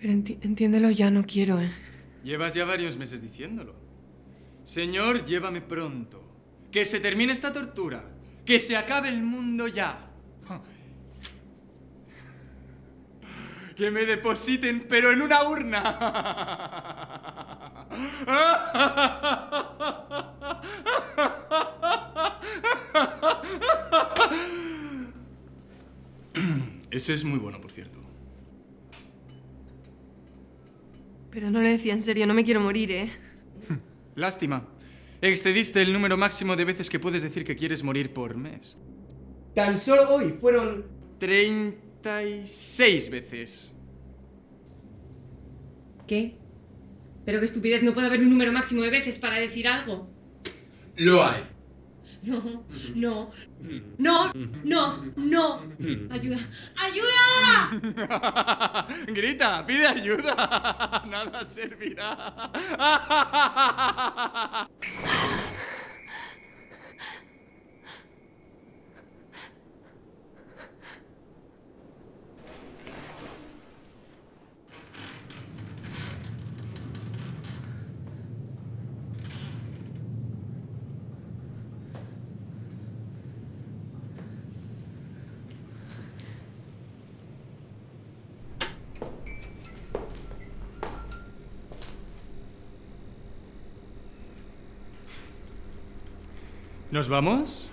enti- entiéndelo ya, no quiero, ¿eh? Llevas ya varios meses diciéndolo. Señor, llévame pronto. Que se termine esta tortura. Que se acabe el mundo ya. Que me depositen, pero en una urna. Ese es muy bueno, por cierto. Pero no le decía en serio, no me quiero morir, ¿eh? Lástima. Excediste el número máximo de veces que puedes decir que quieres morir por mes. Tan solo hoy fueron 36 veces. ¿Qué? Pero qué estupidez, no puede haber un número máximo de veces para decir algo. Lo hay. No, no, no, no, no. Ayuda, ayuda. Grita, pide ayuda. Nada servirá. ¿Nos vamos?